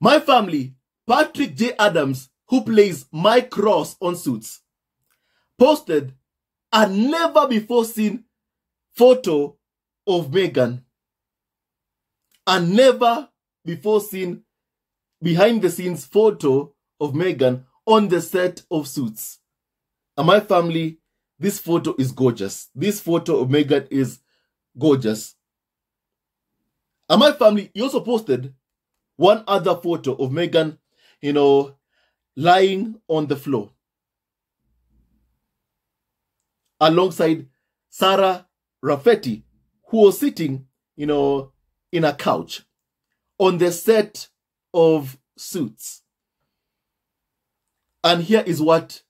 My family, Patrick J. Adams, who plays Mike Ross on Suits, posted a never before seen photo of Meghan. A never before seen behind the scenes photo of Meghan on the set of Suits. And my family, this photo is gorgeous. This photo of Meghan is gorgeous. And my family, he also posted one other photo of Meghan, you know, lying on the floor alongside Sarah Rafferty, who was sitting, you know, in a couch on the set of Suits. And here is what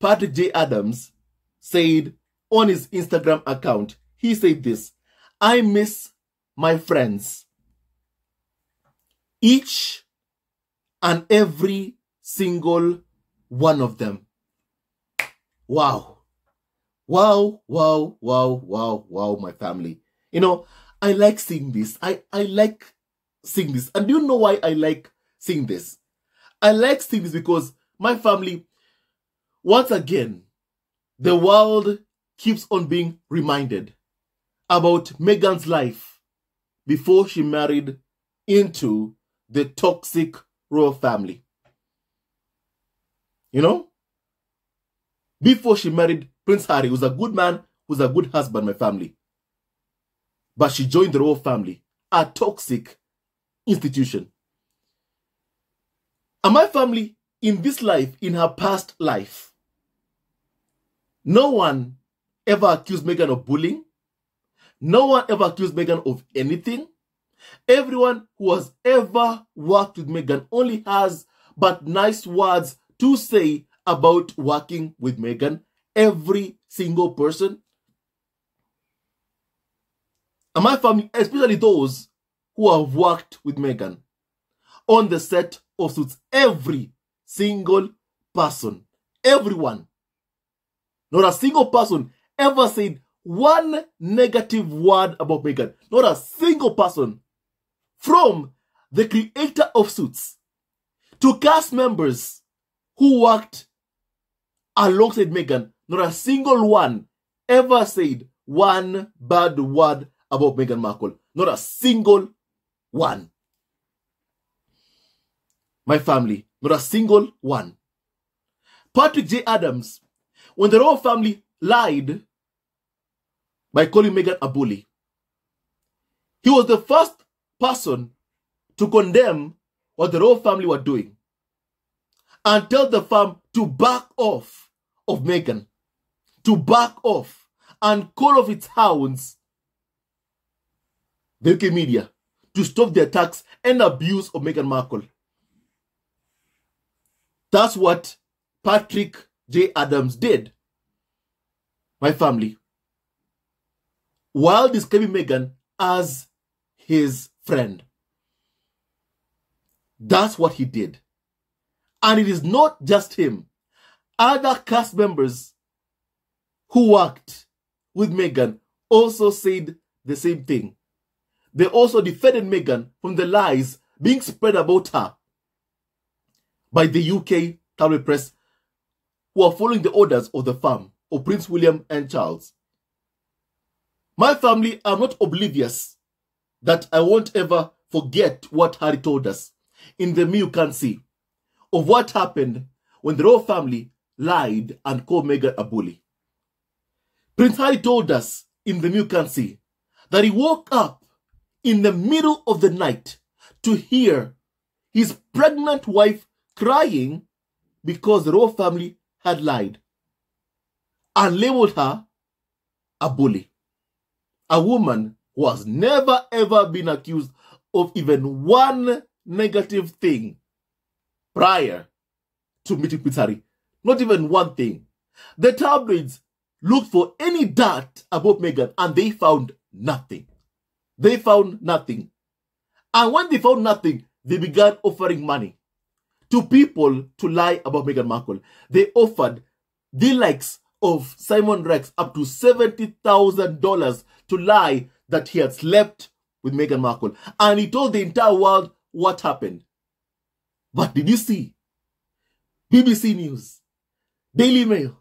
Patrick J. Adams said on his Instagram account. He said this I miss my friends. Each and every single one of them. Wow. Wow, wow, wow, wow, wow, my family. You know, I like seeing this. I, I like seeing this. And do you know why I like seeing this? I like seeing this because my family, once again, the world keeps on being reminded about Meghan's life before she married into the toxic royal family. You know? Before she married Prince Harry, who's a good man, who's a good husband, my family. But she joined the royal family, a toxic institution. And my family, in this life, in her past life, no one ever accused Meghan of bullying. No one ever accused Meghan of anything. Everyone who has ever worked with Meghan only has but nice words to say about working with Meghan. Every single person. And my family, especially those who have worked with Meghan on the set of Suits, every single person, everyone, not a single person ever said one negative word about Meghan. Not a single person from the creator of Suits to cast members who worked alongside Meghan, not a single one ever said one bad word about Meghan Markle. Not a single one. My family, not a single one. Patrick J. Adams, when the royal family lied by calling Meghan a bully, he was the first person to condemn what the royal family were doing and tell the firm to back off of Meghan, to back off and call off its hounds, the UK media, to stop the attacks and abuse of Meghan Markle. That's what Patrick J. Adams did. My family. While describing Meghan as his friend. That's what he did. And it is not just him. Other cast members who worked with Meghan also said the same thing. They also defended Meghan from the lies being spread about her by the UK tabloid press who are following the orders of the firm of Prince William and Charles. My family are not oblivious that I won't ever forget what Harry told us in the Me You Can't See of what happened when the royal family lied and called Meghan a bully. Prince Harry told us in the Me You Can't See that he woke up in the middle of the night to hear his pregnant wife crying because the royal family had lied and labeled her a bully. A woman who has never ever been accused of even one negative thing prior to meeting Harry. Not even one thing. The tabloids looked for any dirt about Meghan and they found nothing. They found nothing. And when they found nothing, they began offering money to people to lie about Meghan Markle. They offered the likes of Simon Rex up to $70,000 to lie that he had slept with Meghan Markle. And he told the entire world what happened. But did you see BBC News, Daily Mail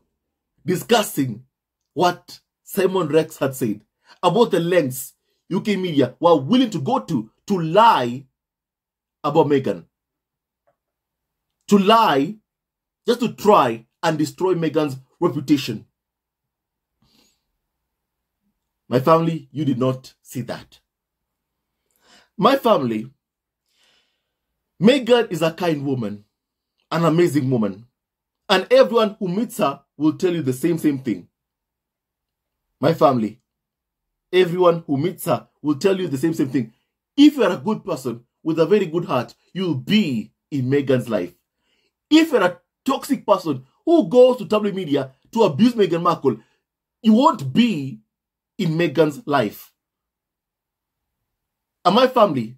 discussing what Simon Rex had said about the lengths UK media were willing to go to to lie about Meghan? To lie just to try and destroy Meghan's reputation. My family, you did not see that. My family, Meghan is a kind woman, an amazing woman, and everyone who meets her will tell you the same same thing. My family, everyone who meets her will tell you the same same thing. If you're a good person with a very good heart, you'll be in Meghan's life. If you're a toxic person who goes to tabloid media to abuse Meghan Markle, you won't be in Meghan's life. And my family,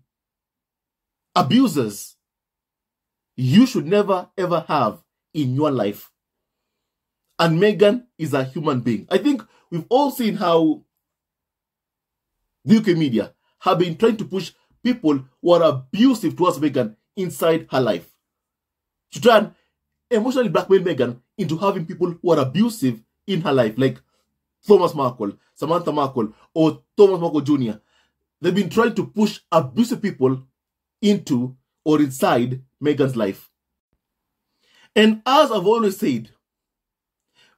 abusers, you should never ever have in your life. And Meghan is a human being. I think we've all seen how the UK media have been trying to push people who are abusive towards Meghan inside her life. To try and emotionally blackmail Meghan into having people who are abusive in her life, like Thomas Markle, Samantha Markle, or Thomas Markle Jr. They've been trying to push abusive people into or inside Meghan's life. And as I've always said,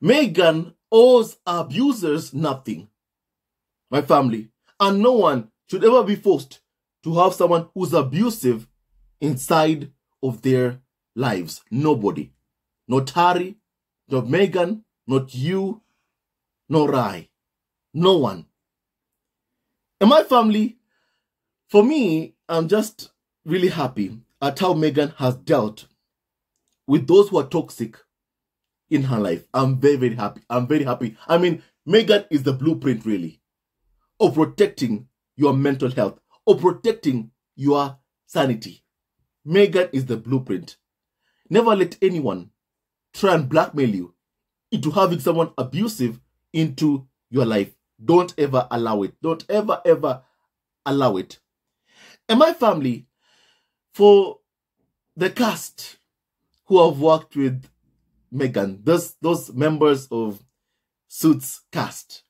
Meghan owes abusers nothing. My family. And no one should ever be forced to have someone who's abusive inside of their lives. Nobody. Not Harry, not Meghan, not you, nor I. No one. In my family, for me, I'm just really happy at how Meghan has dealt with those who are toxic in her life. I'm very, very happy. I'm very happy. I mean, Meghan is the blueprint, really, of protecting your mental health, of protecting your sanity. Meghan is the blueprint. Never let anyone try and blackmail you into having someone abusive into your life. Don't ever allow it. Don't ever, ever allow it. And my family, for the cast who have worked with Meghan, those, those members of Suits cast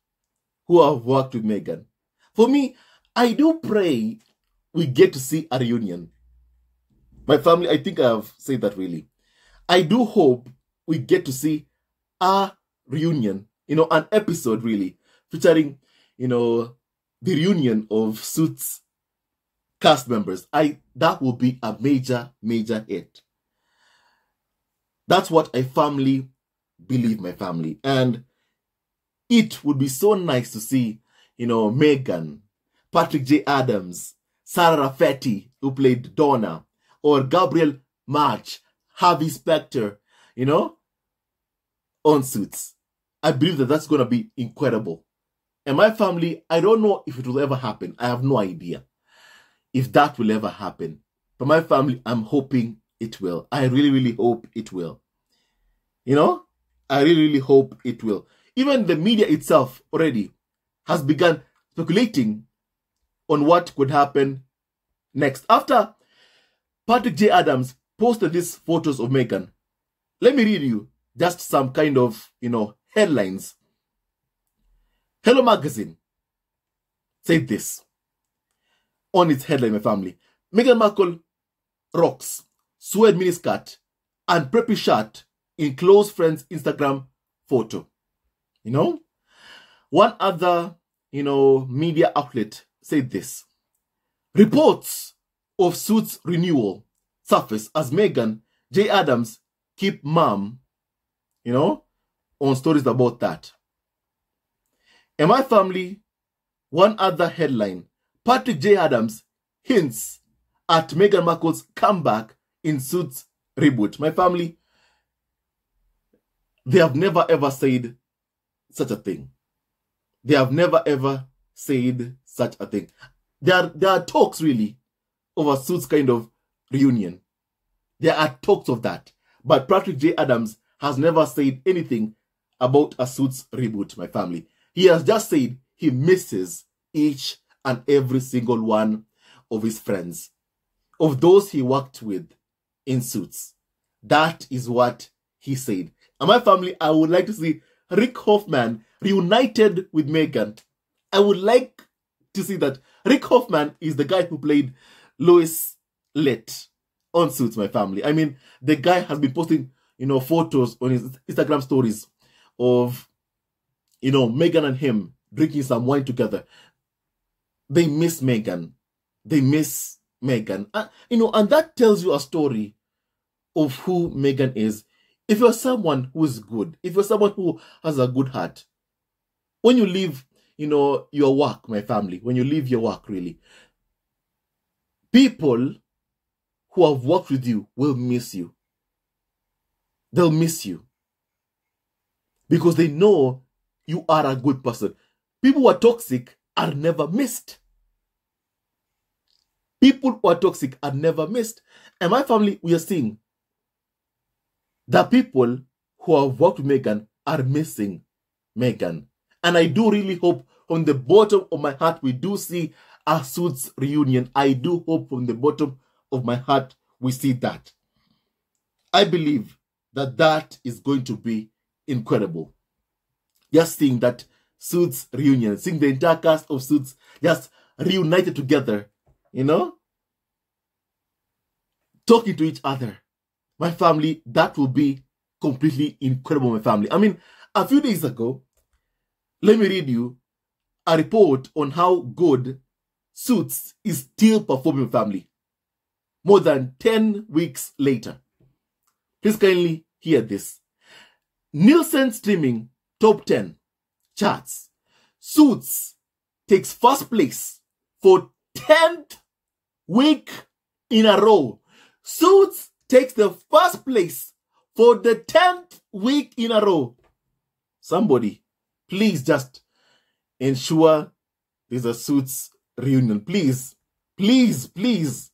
who have worked with Meghan, for me, I do pray we get to see a reunion. My family, I think I have said that really. I do hope we get to see a reunion, you know, an episode really featuring, you know, the reunion of Suits cast members. I that will be a major, major hit. That's what I firmly believe, my family. And it would be so nice to see, you know, Meghan, Patrick J. Adams, Sarah Rafferty, who played Donna, or Gabriel Macht, Harvey Specter, you know, on suits. I believe that that's going to be incredible. And my family, I don't know if it will ever happen. I have no idea if that will ever happen. But my family, I'm hoping it will. I really, really hope it will. You know, I really, really hope it will. Even the media itself already has begun speculating on what could happen next. After Patrick J. Adams posted these photos of Meghan, let me read you just some kind of, you know, headlines. Hello Magazine said this on its headline, my family. Meghan Markle rocks, suede miniskirt, and preppy shirt in close friends Instagram photo. You know? One other, you know, media outlet said this. Reports of suits renewal surface as Meghan J. Adams keep mum you know, on stories about that. In my family, one other headline Patrick J. Adams hints at Meghan Markle's comeback in Suits reboot. My family, they have never ever said such a thing. They have never ever said such a thing. There are, there are talks really over Suits kind of reunion. There are talks of that. But Patrick J. Adams has never said anything about a Suits reboot, my family. He has just said he misses each and every single one of his friends, of those he worked with in Suits. That is what he said. And my family, I would like to see Rick Hoffman reunited with Meghan. I would like to see that. Rick Hoffman is the guy who played Louis Litt on Suits, my family. I mean, the guy has been posting, you know, photos on his Instagram stories of, you know, Meghan and him drinking some wine together. They miss Meghan. They miss Meghan. Uh, you know, and that tells you a story of who Meghan is. If you're someone who is good, if you're someone who has a good heart, when you leave, you know, your work, my family, when you leave your work, really, people who have worked with you will miss you. They'll miss you because they know you are a good person. People who are toxic are never missed. People who are toxic are never missed. And my family, we are seeing the people who have worked with Meghan are missing Meghan. And I do really hope from the bottom of my heart we do see a Suits reunion. I do hope from the bottom of my heart we see that. I believe that that is going to be incredible. Just seeing that Suits reunion, seeing the entire cast of Suits just reunited together, you know, talking to each other my family, that will be completely incredible, my family. I mean, a few days ago, let me read you a report on how good Suits is still performing, family. More than 10 weeks later. Please kindly hear this. Nielsen streaming top 10 charts. Suits takes first place for 10th week in a row. Suits takes the first place for the 10th week in a row. Somebody, please just ensure there's a suits reunion. Please, please, please,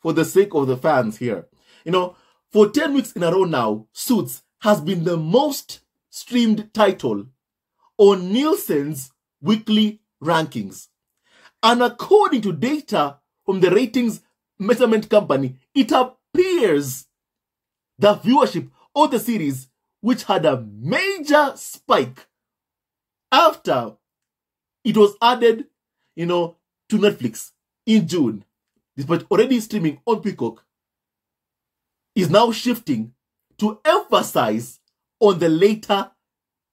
for the sake of the fans here. You know, for 10 weeks in a row now, Suits has been the most streamed title on Nielsen's weekly rankings. And according to data from the ratings measurement company, it appears the viewership of the series, which had a major spike after it was added, you know, to Netflix in June, despite already streaming on Peacock, is now shifting to emphasize on the later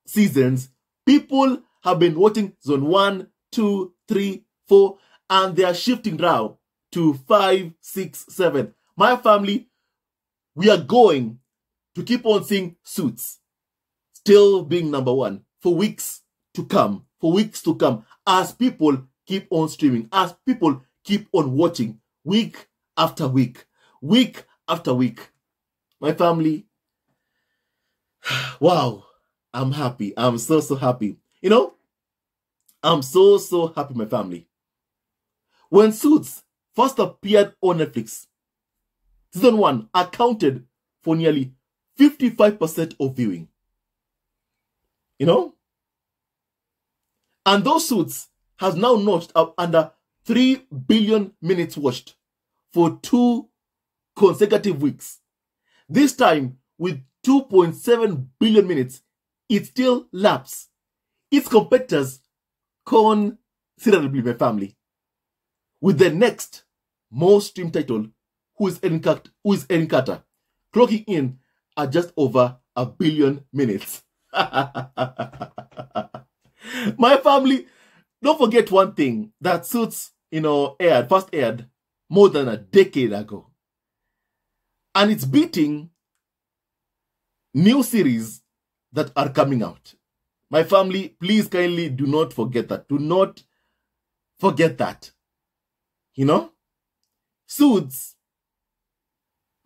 seasons. People have been watching zone one, two, three, four, and they are shifting now to five, six, seven. My family, we are going to keep on seeing suits still being number one for weeks to come, for weeks to come, as people keep on streaming, as people keep on watching week after week, week after week. My family, wow, I'm happy. I'm so, so happy. You know, I'm so, so happy, my family. When Suits first appeared on Netflix, season one accounted for nearly 55% of viewing. You know? And those suits has now notched up under 3 billion minutes watched for two consecutive weeks. This time with 2.7 billion minutes, it still laps its competitors considerably, my family, with the next most streamed title who is Carter, who is clocking in at just over a billion minutes. My family, don't forget one thing that Suits, you know, aired, first aired more than a decade ago. And it's beating new series that are coming out. My family, please kindly do not forget that. Do not forget that. You know? Suits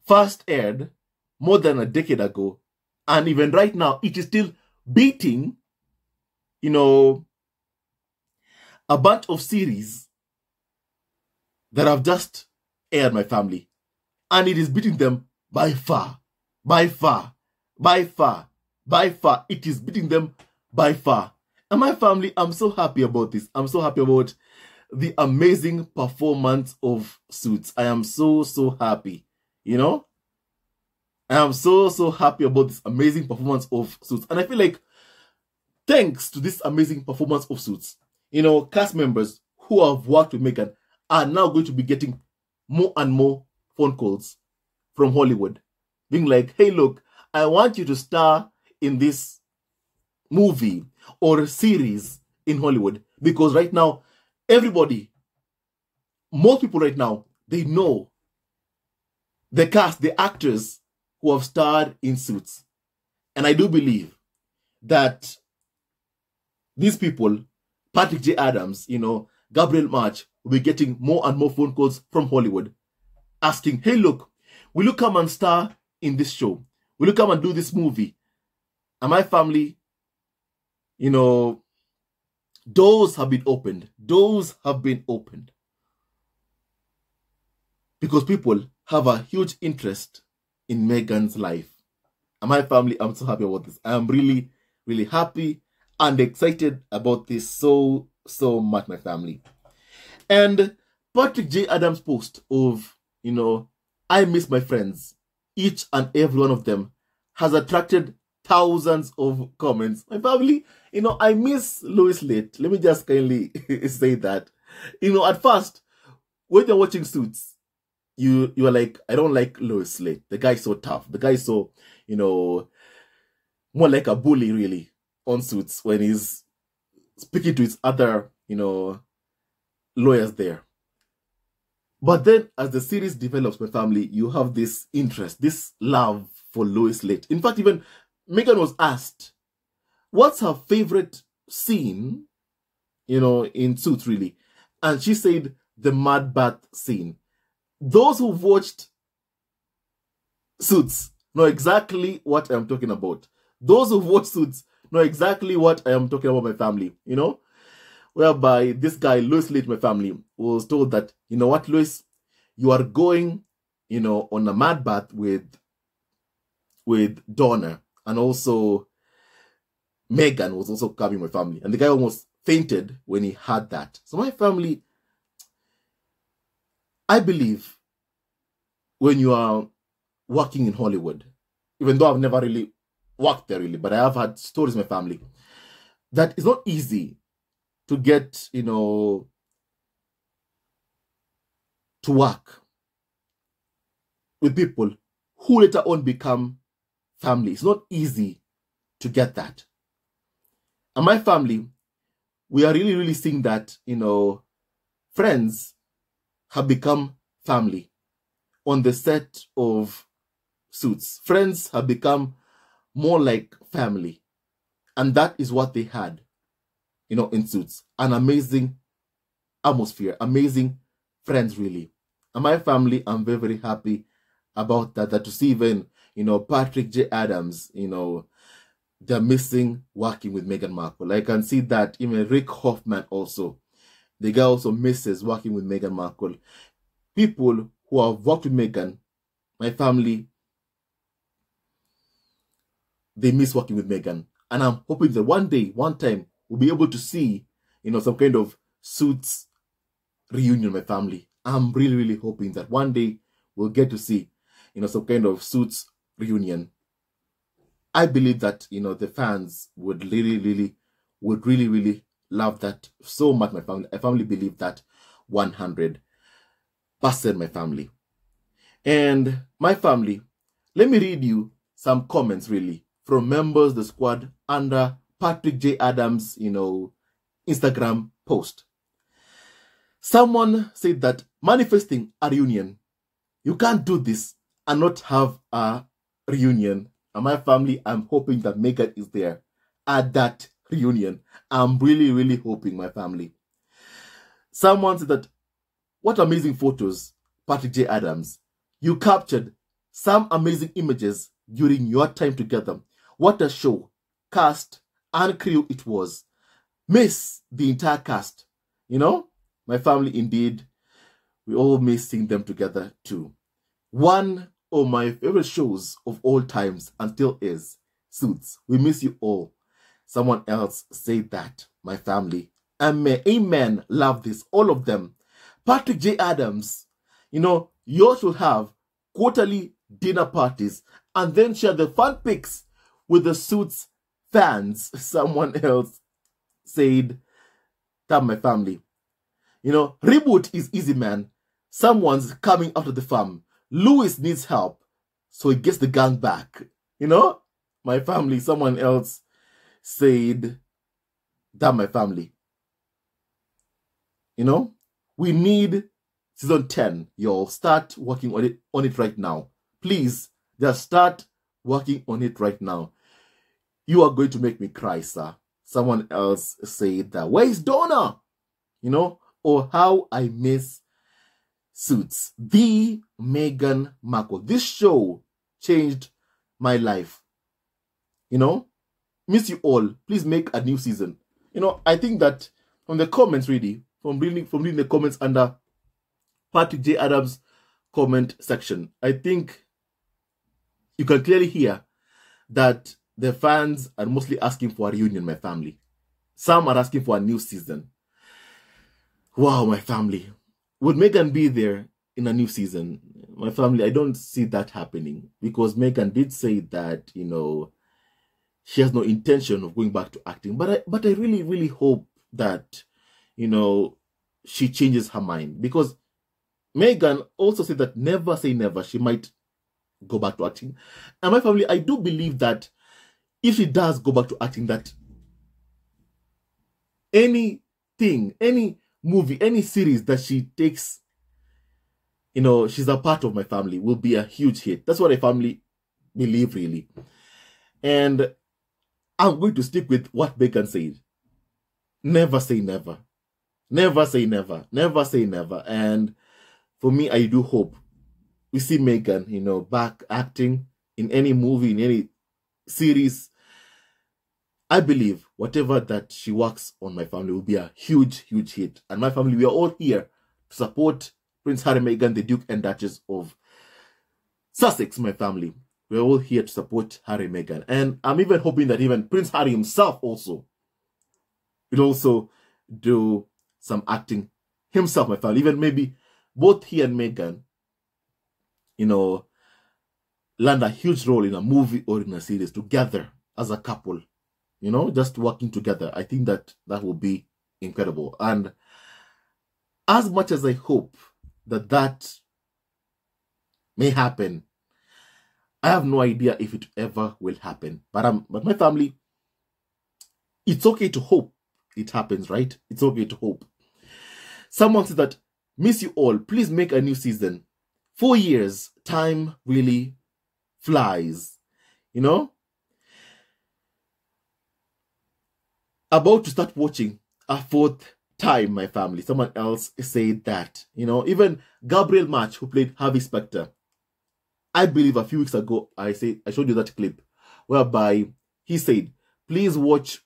first aired more than a decade ago, and even right now, it is still beating, you know, a bunch of series that have just aired my family. And it is beating them by far, by far, by far, by far. It is beating them by far. And my family, I'm so happy about this. I'm so happy about the amazing performance of Suits. I am so, so happy you know? I am so, so happy about this amazing performance of Suits. And I feel like thanks to this amazing performance of Suits, you know, cast members who have worked with Meghan are now going to be getting more and more phone calls from Hollywood, being like, hey, look, I want you to star in this movie or series in Hollywood. Because right now, everybody, most people right now, they know the cast, the actors who have starred in suits. And I do believe that these people, Patrick J. Adams, you know, Gabriel Macht, will be getting more and more phone calls from Hollywood asking, hey, look, will you come and star in this show? Will you come and do this movie? And my family, you know, doors have been opened. Doors have been opened. Because people have a huge interest in Meghan's life. And my family, I'm so happy about this. I am really, really happy and excited about this so, so much, my family. And Patrick J. Adams' post of, you know, I miss my friends, each and every one of them, has attracted thousands of comments. My family, you know, I miss Lois Late. Let me just kindly say that. You know, at first, when you're watching Suits, you you are like, I don't like Lois Late. The guy's so tough. The guy's so, you know, more like a bully really on suits when he's speaking to his other, you know, lawyers there. But then as the series develops, my family, you have this interest, this love for Lois Late. In fact, even Meghan was asked, what's her favorite scene, you know, in Suits really? And she said the mud bath scene those who've watched Suits know exactly what I'm talking about. Those who've watched Suits know exactly what I am talking about my family, you know? Whereby this guy, Late, my family, was told that, you know what, Lois, you are going, you know, on a mad bath with with Donna and also Meghan was also coming my family. And the guy almost fainted when he heard that. So my family I believe when you are working in Hollywood, even though I've never really worked there really, but I have had stories my family, that it's not easy to get, you know, to work with people who later on become family. It's not easy to get that. And my family, we are really, really seeing that, you know, friends have become family on the set of Suits. Friends have become more like family. And that is what they had, you know, in Suits. An amazing atmosphere, amazing friends, really. And my family, I'm very, very happy about that. That to see even, you know, Patrick J. Adams, you know, they're missing working with Meghan Markle. I can see that even Rick Hoffman also the guy also misses working with Meghan Markle. People who have worked with Meghan, my family, they miss working with Meghan. And I'm hoping that one day, one time, we'll be able to see, you know, some kind of suits reunion my family. I'm really, really hoping that one day we'll get to see, you know, some kind of suits reunion. I believe that, you know, the fans would really, really, would really, really love that so much, my family. I family believe that 100 percent, my family. And my family, let me read you some comments really from members the squad under Patrick J. Adams, you know, Instagram post. Someone said that manifesting a reunion, you can't do this and not have a reunion. And my family, I'm hoping that Meghan is there at that reunion. I'm really, really hoping, my family. Someone said that, what amazing photos, Patrick J. Adams. You captured some amazing images during your time together. What a show, cast, and crew it was. Miss the entire cast. You know, my family indeed, we all miss seeing them together too. One of my favorite shows of all times and still is Suits. We miss you all. Someone else said that. My family. Amen. Amen. Love this. All of them. Patrick J. Adams. You know, you should have quarterly dinner parties and then share the fun pics with the suits fans. Someone else said, Tell my family. You know, reboot is easy, man. Someone's coming after the farm. Louis needs help, so he gets the gang back. You know, my family, someone else said, Damn my family. You know, we need season 10. Y'all start working on it on it right now. Please, just start working on it right now. You are going to make me cry, sir. Someone else said that. Where is Donna? You know, or how I miss Suits. The Meghan Markle. This show changed my life. You know, miss you all. Please make a new season. You know, I think that from the comments, really, from reading from reading the comments under Patrick J. Adams' comment section, I think you can clearly hear that the fans are mostly asking for a reunion, my family. Some are asking for a new season. Wow, my family. Would Meghan be there in a new season? My family, I don't see that happening because Meghan did say that, you know, she has no intention of going back to acting. But I but I really, really hope that, you know, she changes her mind. Because Meghan also said that never say never. She might go back to acting. And my family, I do believe that if she does go back to acting, that anything, any movie, any series that she takes, you know, she's a part of my family, will be a huge hit. That's what I family believe, really. And I'm going to stick with what Meghan said. Never say never. Never say never. Never say never. And for me, I do hope we see Meghan, you know, back acting in any movie, in any series. I believe whatever that she works on my family will be a huge, huge hit. And my family, we are all here to support Prince Harry, Meghan, the Duke and Duchess of Sussex, my family. We're all here to support Harry, Meghan. And I'm even hoping that even Prince Harry himself also will also do some acting himself, my family. Even maybe both he and Meghan you know, land a huge role in a movie or in a series together as a couple, you know, just working together. I think that that will be incredible. And as much as I hope that that may happen, I have no idea if it ever will happen. But I'm, but my family, it's okay to hope it happens, right? It's okay to hope. Someone said that, miss you all. Please make a new season four years, time really flies, you know? About to start watching a fourth time, my family. Someone else said that, you know, even Gabriel Macht, who played Harvey Specter, I believe a few weeks ago, I say I showed you that clip whereby he said, please watch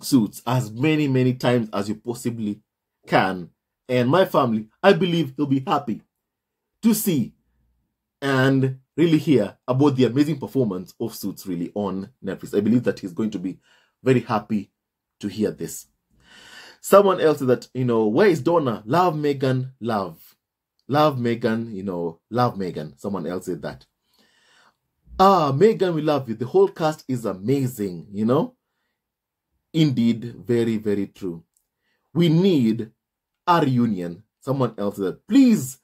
Suits as many, many times as you possibly can. And my family, I believe he'll be happy to see and really hear about the amazing performance of Suits really on Netflix. I believe that he's going to be very happy to hear this. Someone else that, you know, where is Donna? Love Meghan, love. Love Meghan, you know, love Meghan. Someone else said that. Ah, Meghan, we love you. The whole cast is amazing, you know? Indeed, very, very true. We need a reunion. Someone else said, please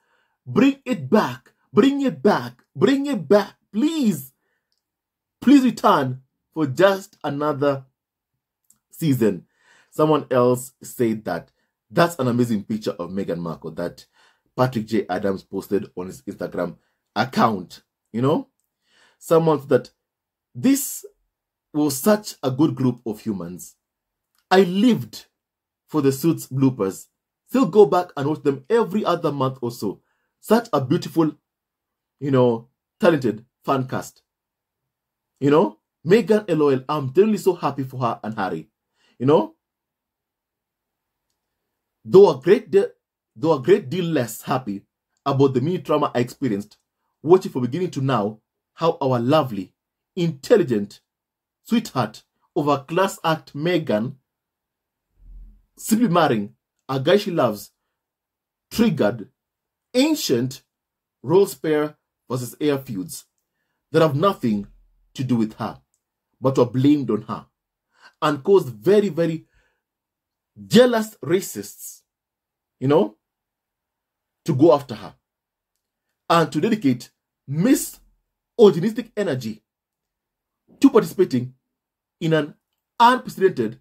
Bring it back. Bring it back. Bring it back. Please. Please return for just another season. Someone else said that that's an amazing picture of Meghan Markle that Patrick J. Adams posted on his Instagram account. You know, someone that this was such a good group of humans. I lived for the suits bloopers. Still go back and watch them every other month or so. Such a beautiful, you know, talented fan cast. You know, Meghan Eloel, I'm genuinely so happy for her and Harry. You know, though a great de- though a great deal less happy about the mini trauma I experienced, watching from beginning to now how our lovely, intelligent, sweetheart of a class act Meghan simply marrying a guy she loves triggered ancient role spare versus heir feuds that have nothing to do with her, but are blamed on her and caused very, very jealous racists, you know, to go after her and to dedicate misogynistic energy to participating in an unprecedented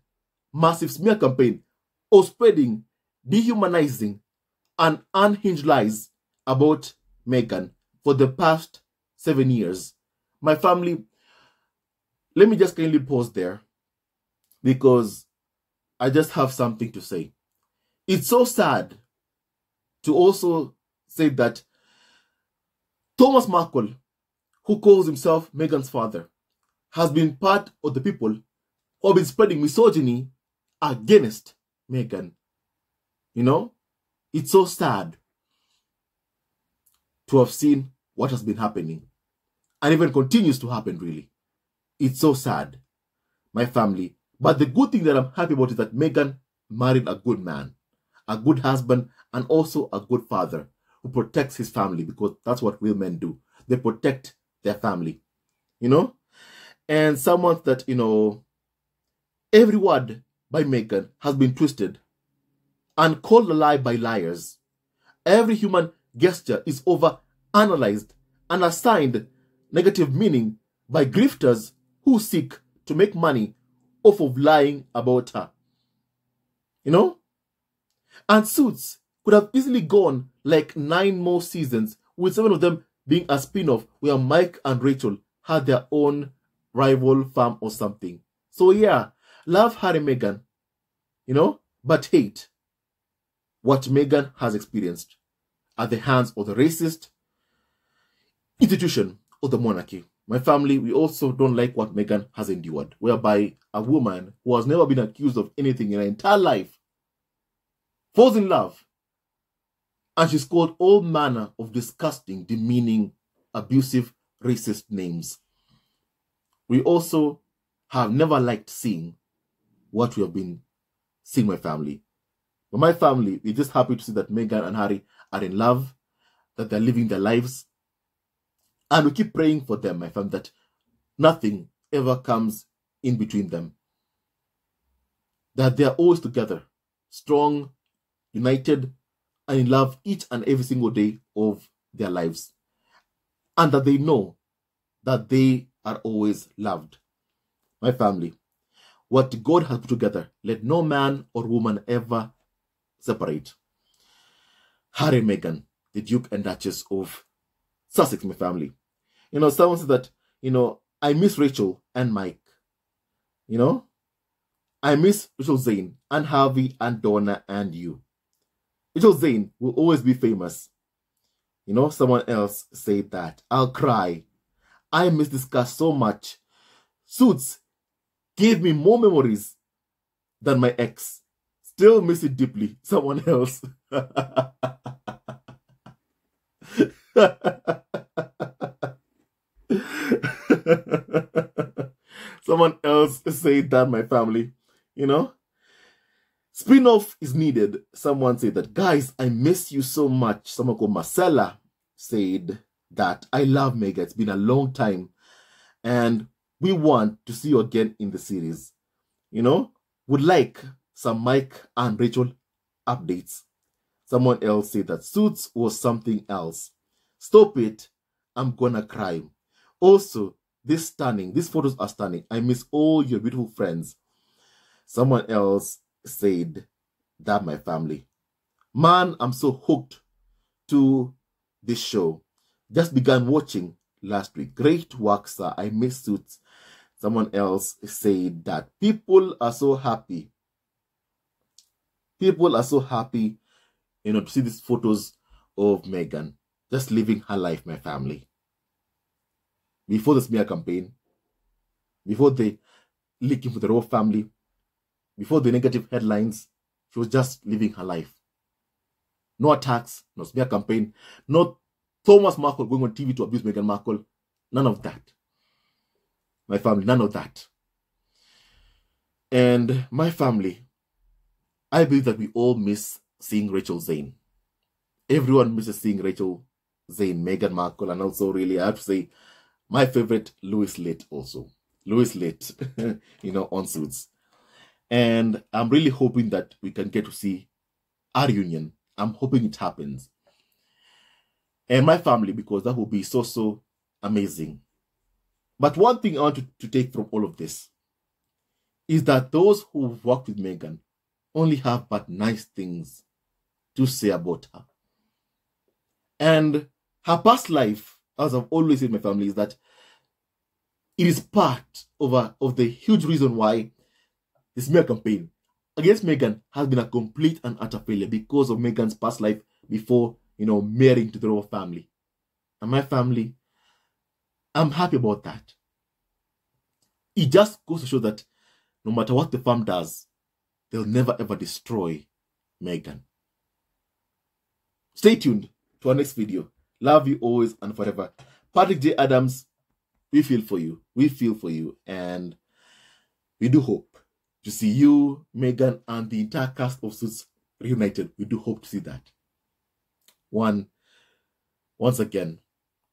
massive smear campaign or spreading dehumanizing and unhinged lies about Meghan for the past seven years. My family, let me just kindly pause there because I just have something to say. It's so sad to also say that Thomas Markle, who calls himself Meghan's father, has been part of the people who have been spreading misogyny against Meghan. You know, it's so sad to have seen what has been happening and even continues to happen, really. It's so sad, my family. But the good thing that I'm happy about is that Meghan married a good man, a good husband, and also a good father who protects his family because that's what real men do. They protect their family, you know? And someone that, you know, every word by Meghan has been twisted and called a lie by liars. Every human gesture is over analyzed and assigned negative meaning by grifters who seek to make money off of lying about her. You know? And Suits could have easily gone like nine more seasons, with seven of them being a spin off where Mike and Rachel had their own rival farm or something. So, yeah, love Harry Meghan, you know, but hate what Meghan has experienced at the hands of the racist institution of the monarchy. My family, we also don't like what Meghan has endured, whereby a woman who has never been accused of anything in her entire life falls in love and she's called all manner of disgusting, demeaning, abusive, racist names. We also have never liked seeing what we have been seeing my family. But my family, we're just happy to see that Meghan and Harry are in love, that they're living their lives. And we keep praying for them, my family, that nothing ever comes in between them. That they are always together, strong, united, and in love each and every single day of their lives. And that they know that they are always loved. My family, what God has put together, let no man or woman ever separate. Harry Meghan, the Duke and Duchess of Sussex, my family. You know, someone said that, you know, I miss Rachel and Mike. You know, I miss Rachel Zane and Harvey and Donna and you. Rachel Zane will always be famous. You know, someone else said that. I'll cry. I miss this cast so much. Suits gave me more memories than my ex. Still miss it deeply. Someone else. Someone else said that, my family. You know? Spin off is needed. Someone said that, guys, I miss you so much. Someone called Marcella said that I love Mega. It's been a long time. And we want to see you again in the series. You know, would like some Mike and Rachel updates. Someone else said that Suits was something else. Stop it. I'm gonna cry. Also, this stunning. These photos are stunning. I miss all your beautiful friends. Someone else said that my family. Man, I'm so hooked to this show. Just began watching last week. Great work, sir. I miss Suits. Someone else said that people are so happy. People are so happy, you know, to see these photos of Meghan just living her life, my family. Before the smear campaign, before the leaking for the royal family, before the negative headlines, she was just living her life. No attacks, no smear campaign, no Thomas Markle going on TV to abuse Meghan Markle. None of that. My family, none of that. And my family, I believe that we all miss seeing Rachel Zane. Everyone misses seeing Rachel Zane, Meghan Markle, and also really, I have to say, my favorite, Louis Litt also. Louis Litt, you know, on Suits. And I'm really hoping that we can get to see our union. I'm hoping it happens. And my family, because that will be so, so amazing. But one thing I want to, to take from all of this is that those who worked with Meghan only have but nice things to say about her. And her past life, as I've always said my family, is that it is part of, a, of the huge reason why the smear campaign against Meghan has been a complete and utter failure because of Meghan's past life before, you know, marrying to the royal family. And my family, I'm happy about that. It just goes to show that no matter what the firm does, they'll never ever destroy Meghan. Stay tuned to our next video. Love you always and forever. Patrick J. Adams, we feel for you. We feel for you. And we do hope to see you, Meghan, and the entire cast of Suits reunited. We do hope to see that. One, once again,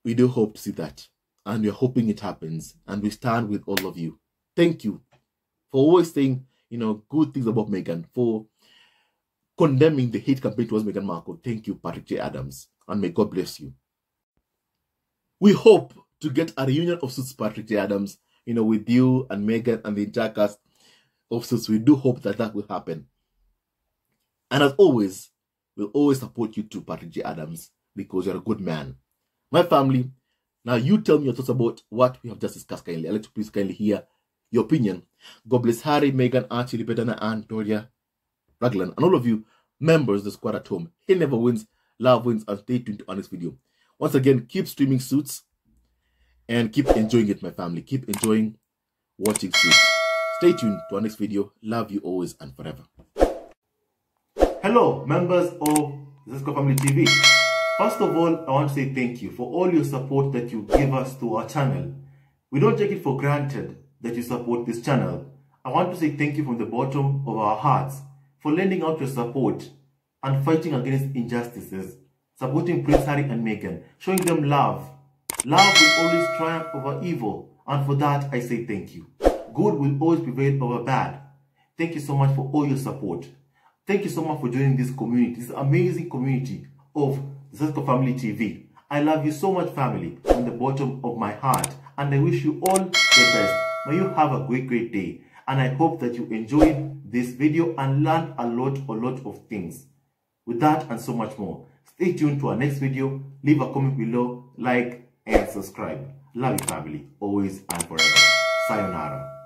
we do hope to see that. And we're hoping it happens. And we stand with all of you. Thank you for always saying, you know, good things about Meghan, for condemning the hate campaign towards Meghan Markle. Thank you, Patrick J. Adams, and may God bless you. We hope to get a reunion of Suits Patrick J. Adams, you know, with you and Meghan and the entire cast of Suits. We do hope that that will happen. And as always, we'll always support you too, Patrick J. Adams, because you're a good man. My family, now you tell me your thoughts about what we have just discussed kindly. I'd like to please kindly hear your opinion. God bless Harry, Meghan, Archie, Bedana, and Doria, Ragland, and all of you members of the squad at home. He never wins, love wins, and stay tuned on this video. Once again, keep streaming Suits and keep enjoying it, my family. Keep enjoying watching Suits. Stay tuned to our next video. Love you always and forever. Hello, members of Zesco Family TV. First of all, I want to say thank you for all your support that you give us to our channel. We don't take it for granted that you support this channel. I want to say thank you from the bottom of our hearts for lending out your support and fighting against injustices, supporting Prince Harry and Meghan, showing them love. Love will always triumph over evil, and for that I say thank you. Good will always prevail over bad. Thank you so much for all your support. Thank you so much for joining this community, this amazing community of Zesco Family TV. I love you so much, family, from the bottom of my heart, and I wish you all the best. May you have a great, great day. And I hope that you enjoyed this video and learned a lot, a lot of things. With that and so much more, stay tuned to our next video. Leave a comment below, like, and subscribe. Love you, family, always and forever. Sayonara.